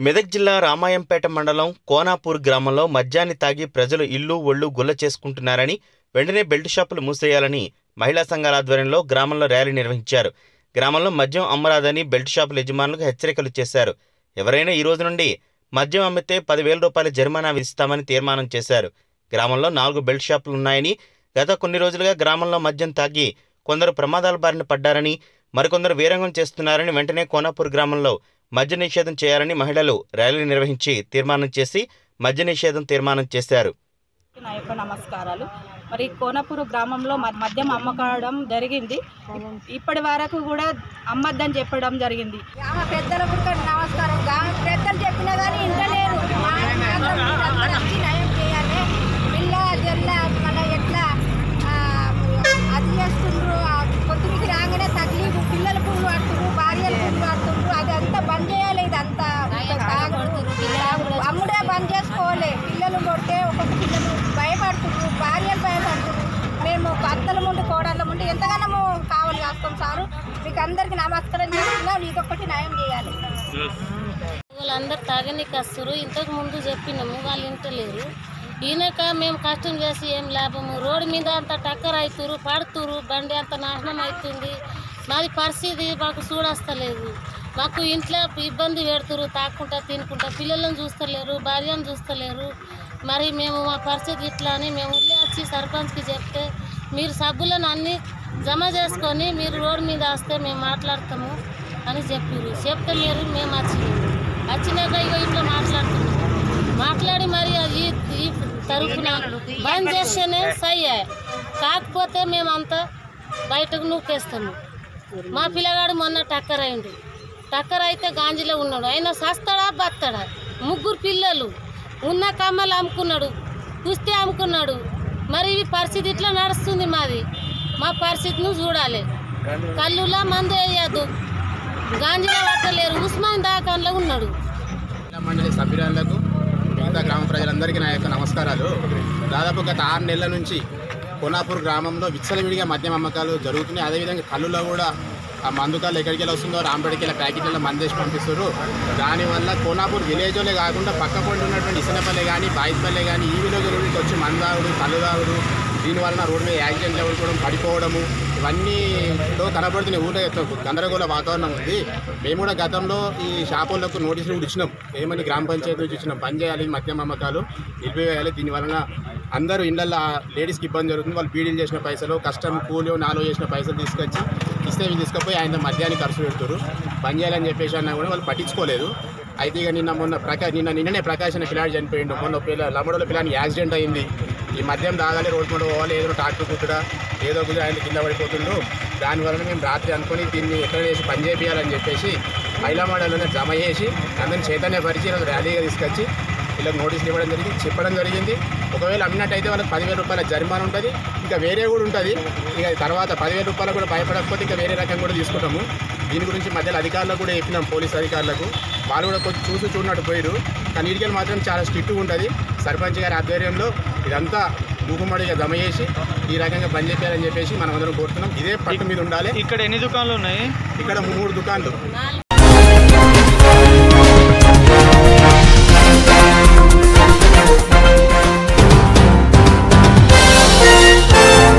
మెదక్ జిల్లా రామాయంపేట మండలం కోనాపూర్ గ్రామంలో మద్యాన్ని తాగి ప్రజలు ఇల్లు ఒళ్ళు గుల్ల చేసుకుంటున్నారని వెంటనే బెల్ట్ షాపులు మూసేయాలని మహిళా సంఘాల ఆధ్వర్యంలో గ్రామంలో ర్యాలీ నిర్వహించారు. గ్రామంలో మద్యం అమ్మరాదని బెల్ట్ షాపుల యజమానులకు హెచ్చరికలు చేశారు. ఎవరైనా ఈ రోజు నుండి మద్యం అమ్మితే పదివేల రూపాయల జరిమానా విధిస్తామని తీర్మానం చేశారు. గ్రామంలో నాలుగు బెల్ట్ షాపులు ఉన్నాయని గత కొన్ని రోజులుగా గ్రామంలో మద్యం తాగి కొందరు ప్రమాదాల బారిన పడ్డారని మరికొందరు వీరంగం చేస్తున్నారని వెంటనే కోనాపూర్ గ్రామంలో మద్య నిషేధం చేయాలని మహిళలు ర్యాలీ నిర్వహించి తీర్మానం చేసి మద్య నిషేధం తీర్మానం చేశారు. నా యొక్క నమస్కారాలు. మరి కోనపూరు గ్రామంలో మద్యం అమ్మకడం జరిగింది. ఇప్పటి వరకు కూడా అమ్మద్దని చెప్పడం జరిగింది. కూడా నమస్కారం గ్రామ పెద్దలు చెప్పినా కానీ ఇంటలేరు మా మాత్రం మీరందరూ వచ్చి నయం చేయాలి పిల్ల జల్ల మన ఎట్లా ఆ, అది చేస్తుండ్రు ఆ పొద్దునికి రాగానే తగిలి పిల్లలు పువ్వులు ఆడుతుండ్రు భార్యలు పువ్వులు ఆడుతుండ్రు అదంతా బంద్ చేయాలి ఇదంతా తాగు- అమ్ముడే బంద్ చేసుకోవాలి పిల్లలు కొడితే ఒక్కొక్క పిల్లలు భయపడుతుండ్రు భార్యలు భయపడుతుండ్రు మేము అత్తల ముందు కోడళ్ళ ముందు ఎంతగానో కావాలి కాస్తాం సారు మీకు అందరికి నమస్కారం చేస్తున్నాం ఇదొక్కటి న్యాయం చేయాలి. వాళ్ళందరూ తాగనీకి వస్తారు ఇంతకు ముందు చెప్పినాము వాళ్ళు వింటలేరు ఈయనక మేము కష్టం చేసి ఏం లాభము? రోడ్డు మీద అంత టక్కర్ అవుతురు పడుతురు బండి అంత నాశనం అవుతుంది మాది పరిస్థితి మాకు చూడస్తలేదు మాకు ఇంట్లో ఇబ్బంది పెడుతురు తాక్కుంటా తినుకుంటా. పిల్లలను చూస్తలేరు భార్యను చూస్తలేరు. మరి మేము మా పరిస్థితి ఇట్లా అని మేము ఊళ్ళో వచ్చి సర్పంచ్కి చెప్తే మీరు సబ్బులను అన్నీ జమ చేసుకొని మీరు రోడ్డు మీద వస్తే మేము మాట్లాడతాము అని చెప్పారు చెప్తే మీరు మేము వచ్చినాము. వచ్చినాక ఇగో ఇట్లా మాట్లాడుతున్నాము మాట్లాడి మరి అది ఈ తరఫున బంద్ చేస్తేనే సై కాకపోతే మేమంతా బయటకు నూకేస్తాము మా పిల్లగాడు మొన్న టక్కర్ అయిండు. టక్కర్ అయితే గాంజీలో ఉన్నాడు. ఆయన సస్తాడా బస్తాడా ముగ్గురు పిల్లలు. ఉన్న కమ్మలు అమ్ముకున్నాడు. కుస్తీ అమ్ముకున్నాడు. మరి ఈ పరిస్థితి ఇట్లా నడుస్తుంది మాది. మా పరిస్థితిని చూడాలి. కళ్ళులా మందు వేయద్దు. గాంజీలో పట్టలేరు. ఉస్మాన్ దాకాలో ఉన్నాడు. మండలి సభ్యురాలకు మిగతా గ్రామ ప్రజలందరికీ నా యొక్క నమస్కారాలు. దాదాపు గత ఆరు నెలల నుంచి కోనాపూర్ గ్రామంలో విచ్చలవిడిగా మద్యం అమ్మకాలు జరుగుతున్నాయి. అదేవిధంగా కళ్ళులో కూడా ఆ మందుకాలు ఎక్కడికి వెళ్ళి వస్తుందో రాంపేటకి వెళ్ళి ప్యాకెట్లలో మందేసి పంపిస్తారు దానివల్ల కోనాపూర్ విలేజ్లో కాకుండా పక్క ఉన్నటువంటి ఇసనపల్లె కానీ బాయిపల్లె కానీ ఈ విలేజ్ వచ్చి మందావుడు కళ్ళు తాగుడు దీనివలన రోడ్డు మీద యాక్సిడెంట్లు అవ్వడం పడిపోవడము ఇవన్నీతో కనబడుతున్నాయి ఊళ్ళో గందరగోళ వాతావరణం ఉంది. మేము కూడా గతంలో ఈ షాపులకు నోటీసులు కూడా ఇచ్చినాం. ఏమని గ్రామ పంచాయతీ నుంచి ఇచ్చినాం. పని చేయాలి మద్యం అమ్మకాలు నిలిపివేయాలి. దీనివలన అందరూ ఇళ్ళల్లో లేడీస్కి ఇబ్బంది జరుగుతుంది. వాళ్ళు బీడీలు చేసిన పైసలు కష్టం కూలి నాలో చేసిన పైసలు తీసుకొచ్చి ఇస్తే ఇవి తీసుకుపోయి ఆయన మద్యాన్ని ఖర్చు పెడుతారు పని చేయాలని చెప్పేసి అన్నా కూడా వాళ్ళు పట్టించుకోలేదు. అయితే ఇక నిన్న మొన్న ప్రకా నిన్న నిన్ననే ప్రకాశ్ అనే పిల్లాడు చనిపోయిండు. మొన్న పిల్ల లమ్మడోళ్ళ పిల్లని యాక్సిడెంట్ అయింది. ఈ మద్యం తాగాలి రోడ్డు మీద పోవాలి ఏదో ట్రాక్టర్ కుట్టుడా ఏదో గురి ఆయన కింద పడిపోతుండు. దానివల్ల మేము రాత్రి అనుకొని దీన్ని ఎక్కడ చేసి పని చేయాలని చెప్పేసి మహిళా జమ చేసి అందరిని చైతన్యపరిచి ఈరోజు ర్యాలీగా తీసుకొచ్చి వీళ్ళకి నోటీసులు ఇవ్వడం జరిగింది. చెప్పడం జరిగింది. ఒకవేళ అమ్మినట్టయితే వాళ్ళకి పదివేల రూపాయల జరిమానా ఉంటుంది ఇంకా వేరే కూడా ఉంటుంది. ఇక తర్వాత పదివేల రూపాయలు కూడా భయపడకపోతే ఇంకా వేరే రకం కూడా తీసుకుంటాము. దీని గురించి మధ్యలో అధికారులకు కూడా చెప్పినాం పోలీస్ అధికారులకు. వాళ్ళు కూడా కొంచెం చూసి చూడనట్టు పోయారు కానీ ఇడికలు మాత్రం చాలా స్ట్రిక్ట్గా ఉంటుంది. సర్పంచ్ గారి ఆధ్వర్యంలో ఇదంతా మూకుమ్మడిగా జమ చేసి ఈ రకంగా పని చేయాలని చెప్పేసి మనం అందరం కోరుతున్నాం. ఇదే పట్టు మీద ఉండాలి. ఇక్కడ ఎన్ని దుకాణాలు ఉన్నాయి? ఇక్కడ మూడు దుకాన్లు